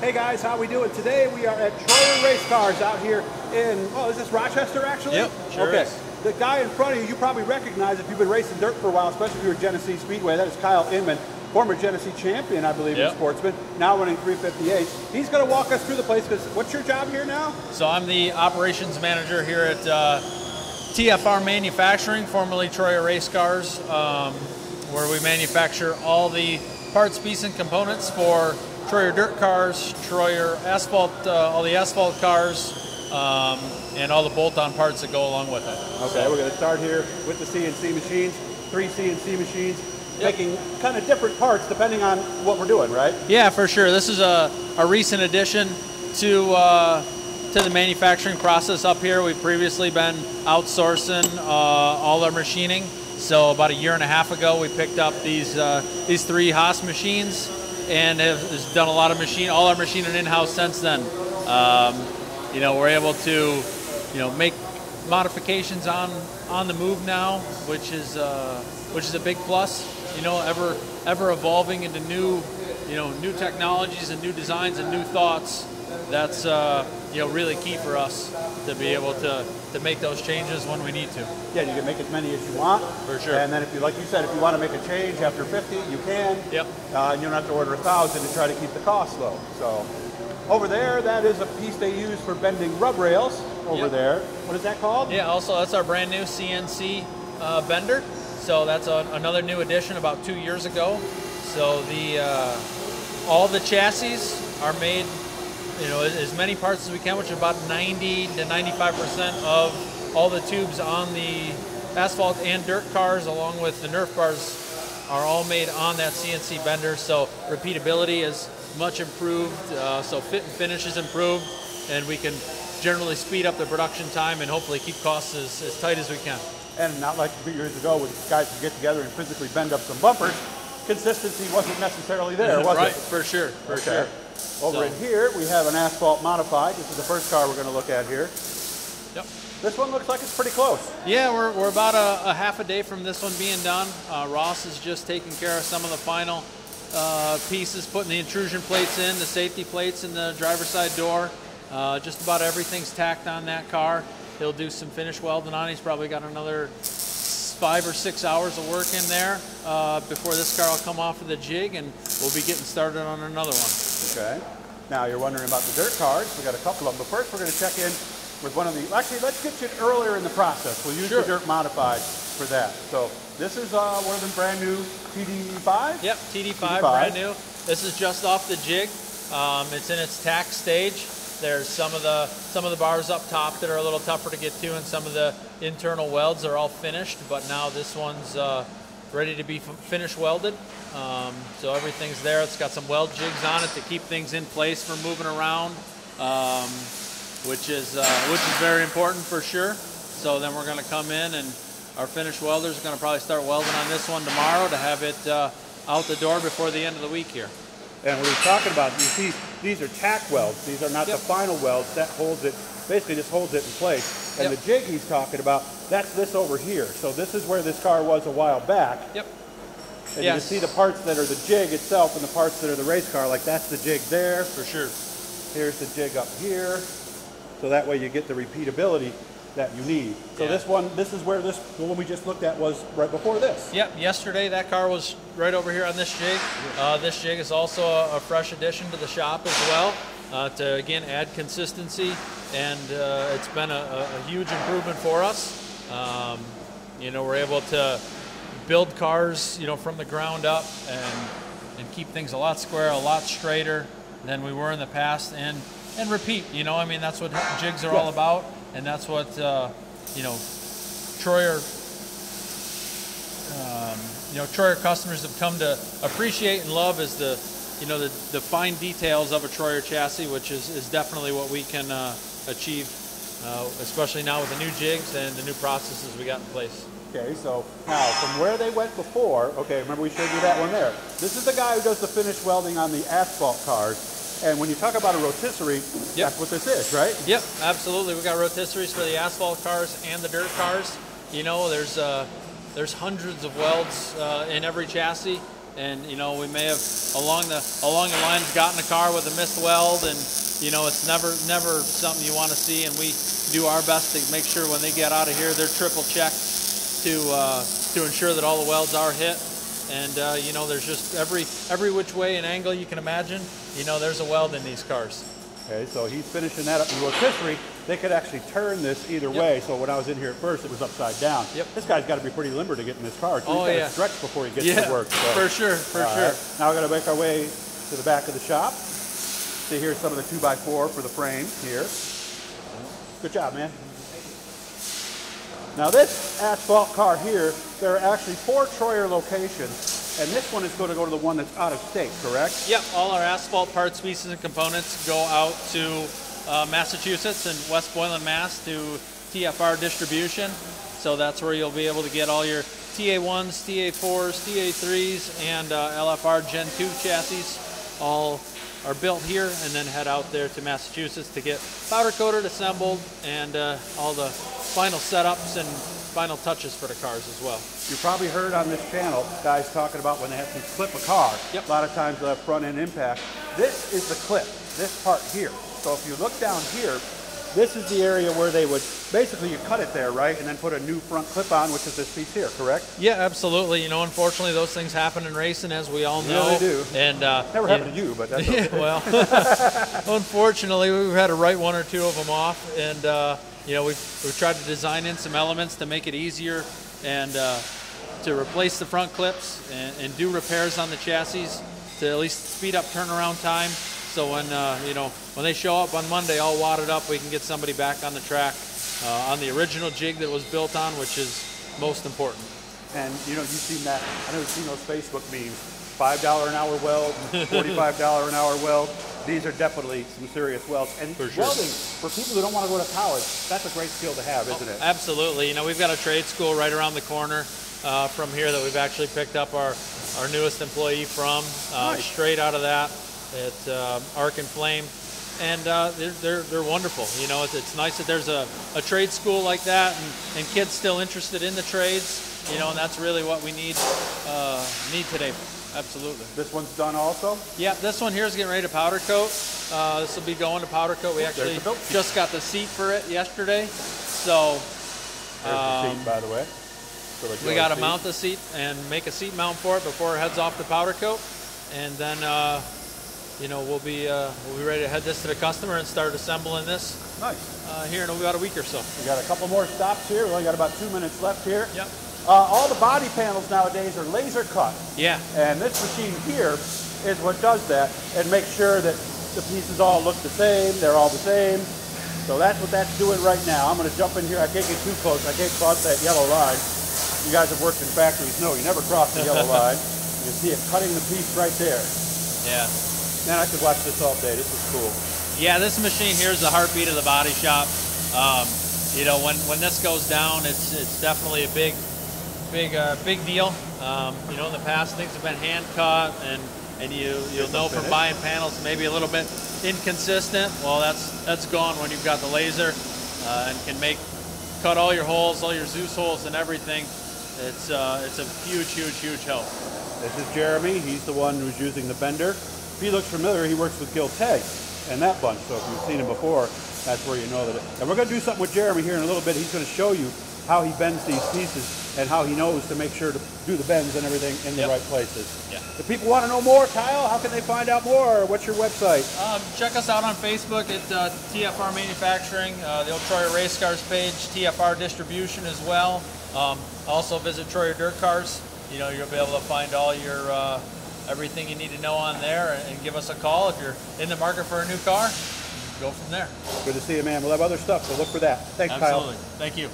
Hey guys, how we doing? Today we are at Troyer Race Cars out here in, oh, is this Rochester actually? Yep, sure Okay. is. The guy in front of you, you probably recognize if you've been racing dirt for a while, especially if you're at Genesee Speedway. That is Kyle Inman, former Genesee champion, I believe, in Yep. sportsman, now running 358. He's going to walk us through the place because what's your job here now? So I'm the operations manager here at uh, TFR Manufacturing, formerly Troyer Race Cars, um, where we manufacture all the parts, pieces, and components for Troyer dirt cars, Troyer asphalt, uh, all the asphalt cars, um, and all the bolt-on parts that go along with it. Okay, we're going to start here with the CNC machines, three CNC machines, making kind of different parts depending on what we're doing, right? Yeah, for sure. This is a, a recent addition to uh, to the manufacturing process up here. We've previously been outsourcing uh, all our machining. So about a year and a half ago, we picked up these uh, these three Haas machines and has done a lot of machine, all our machine machining in-house since then. Um, you know, we're able to, you know, make modifications on on the move now, which is uh, which is a big plus. You know, ever ever evolving into new, you know, new technologies and new designs and new thoughts. That's uh, you know really key for us to be able to to make those changes when we need to. Yeah, you can make as many as you want. For sure. And then if you, like you said, if you want to make a change after 50, you can. Yep. Uh, and you don't have to order a thousand to try to keep the cost low. So over there, that is a piece they use for bending rub rails over Yep. there. What is that called? Yeah, also that's our brand new CNC uh, bender. So that's a, another new addition about two years ago. So the uh, all the chassis are made, you know, as- many parts as we can, which is about 90 to 95 percent of all the tubes on the asphalt and dirt cars, along with the Nerf bars, are all made on that CNC bender. So repeatability is much improved. Uh, so fit and finish is improved, and we can generally speed up the production time and hopefully keep costs as, as tight as we can. And not like a few years ago when guys would get together and physically bend up some bumpers, consistency wasn't necessarily there, was right, it? for sure, for Okay. sure. Over So- in here, we have an asphalt modified. This is the first car we're going to look at here. Yep. This one looks like it's pretty close. Yeah, we're, we're about a, a half a day from this one being done. Uh, Ross is just taking care of some of the final uh, pieces, putting the intrusion plates in, the safety plates in the driver's side door. Uh, just about everything's tacked on that car. He'll do some finish welding on. it. He's probably got another five or six hours of work in there uh, before this car will come off of the jig, and we'll be getting started on another one. Okay. Now you're wondering about the dirt cars. We got a couple of them, but first we're going to check in with one of the. Actually, let's get you earlier in the process. We'll use Sure. the dirt modified for that. So this is uh, one of them brand new TD5. Yep, TD5, TD5. brand new. This is just off the jig. Um, it's in its tack stage. There's some of the some of the bars up top that are a little tougher to get to, and some of the internal welds are all finished. But now this one's uh, ready to be finish welded. Um, so everything's there. It's got some weld jigs on it to keep things in place for moving around, um, which is uh, which is very important for sure. So then we're going to come in and our finished welders are going to probably start welding on this one tomorrow to have it uh, out the door before the end of the week here. And what he's talking about, you see, these are tack welds. These are not Yep. the final welds. That holds it, basically just holds it in place. And Yep. the jig he's talking about, that's this over here. So this is where this car was a while back. Yep. And you can see the parts that are the jig itself and the parts that are the race car. Like that's the jig there. For sure. Here's the jig up here. So that way you get the repeatability that you need. So Yeah. this one, this is where this, the one we just looked at was right before this. Yep. Yesterday that car was right over here on this jig. Uh, this jig is also a, a fresh addition to the shop as well uh, to again add consistency, and uh, it's been a, a, huge improvement for us. Um, you know, we're able to build cars, you know, from the ground up and and keep things a lot square, a lot straighter than we were in the past, and and repeat. You know, I mean, that's what jigs are all about, and that's what uh, you know, Troyer um, you know, Troyer customers have come to appreciate and love is the, you know, the, the fine details of a Troyer chassis, which is, is definitely what we can uh, achieve, uh, especially now with the new jigs and the new processes we got in place. Okay, so now from where they went before, okay, remember we showed you that one there. This is the guy who does the finish welding on the asphalt cars. And when you talk about a rotisserie, Yep. that's what this is, right? Yep, absolutely. We've got rotisseries for the asphalt cars and the dirt cars. You know, there's uh, there's hundreds of welds uh, in every chassis, and you know we may have along the along the lines gotten a car with a missed weld, and you know it's never never something you want to see, and we do our best to make sure when they get out of here they're triple checked to uh, to ensure that all the welds are hit. And uh, you know, there's just every every which way and angle you can imagine. You know, there's a weld in these cars. Okay, so he's finishing that up. In rotisserie, they could actually turn this either Yep. way. So when I was in here at first, it was upside down. Yep. This guy's got to be pretty limber to get in this car. So Oh, he's got yeah. to stretch before he gets yeah, to work. So. for sure, for All sure. right. Now we're going to make our way to the back of the shop. See here's some of the 2x4 for the frame here. Good job, man. Now this asphalt car here, there are actually four Troyer locations, and this one is going to go to the one that's out of state, correct? Yep, all our asphalt parts, pieces, and components go out to uh, Massachusetts and West Boylston, Mass. to TFR distribution. So that's where you'll be able to get all your TA1s, TA4s, TA3s, and uh, LFR Gen 2 chassis. All are built here and then head out there to Massachusetts to get powder coated, assembled, and uh, all the final setups and final touches for the cars as well. You probably heard on this channel guys talking about when they have to clip a car. Yep. A lot of times they'll have front end impact. This is the clip, this part here. So if you look down here, this is the area where they would, basically you cut it there, right? And then put a new front clip on, which is this piece here, correct? Yeah, absolutely. You know, unfortunately, those things happen in racing, as we all Yeah, know. they do. And uh, Never you happened to you, but that's yeah, well, unfortunately, we've had to write one or two of them off, and uh, you know, we've we've tried to design in some elements to make it easier and uh, to replace the front clips and, and do repairs on the chassis to at least speed up turnaround time. So when uh, you know when they show up on Monday all wadded up, we can get somebody back on the track uh, on the original jig that was built on, which is most important. And you know, you've seen that. I know you've seen those Facebook memes. Five dollar an hour weld, forty-five dollar an hour weld. These are definitely some serious welds. And For sure. welding for people who don't want to go to college, that's a great skill to have, isn't it? Absolutely. You know, we've got a trade school right around the corner uh, from here that we've actually picked up our, our newest employee from, uh, Nice. straight out of that at uh, Arc and Flame. And uh, they're, they're, they're wonderful. You know, it's, it's nice that there's a, a trade school like that and, and kids still interested in the trades, you know, and that's really what we need, uh, need today. Absolutely. This one's done also. Yeah, this one here is getting ready to powder coat. Uh, this will be going to powder coat. We actually the just got the seat for it yesterday. So Um, the seat, by the way. for the we got to mount the seat and make a seat mount for it before it heads off to powder coat, and then uh, you know we'll be uh, we'll be ready to head this to the customer and start assembling this Nice. uh, here in about a week or so. We got a couple more stops here. We only got about two minutes left here. Yep. Uh, all the body panels nowadays are laser cut, Yeah. and this machine here is what does that and makes sure that the pieces all look the same. They're all the same. So that's what that's doing right now. I'm going to jump in here. I can't get too close. I can't cross that yellow line. You guys have worked in factories. No, you never cross the yellow line. You see it cutting the piece right there. Yeah. Man, I could watch this all day. This is cool. Yeah, this machine here is the heartbeat of the body shop. Um, you know, when, when this goes down, it's it's definitely a big, big, uh, big deal. Um, you know, in the past things have been hand cut, and and you you'll know from buying panels maybe a little bit inconsistent. Well, that's that's gone when you've got the laser uh, and can make cut all your holes, all your Dzus holes, and everything. It's uh, it's a huge, huge, huge help. This is Jeremy. He's the one who's using the bender. If he looks familiar, he works with Gil Teg and that bunch. So if you've seen him before, that's where you know that. It, and we're going to do something with Jeremy here in a little bit. He's going to show you how he bends these pieces and how he knows to make sure to do the bends and everything in the Yep. right places. Yeah. If people want to know more, Kyle, how can they find out more? What's your website? Um, check us out on Facebook at uh, TFR Manufacturing, uh, the old Troyer Race Cars page, TFR Distribution as well. Um, also visit Troyer Dirt Cars. You know, you'll be able to find all your uh, everything you need to know on there, and, and give us a call if you're in the market for a new car. Go from there. Good to see you, man. We'll have other stuff, so look for that. Thanks, Kyle. Absolutely. Thank you.